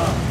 up.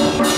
Thank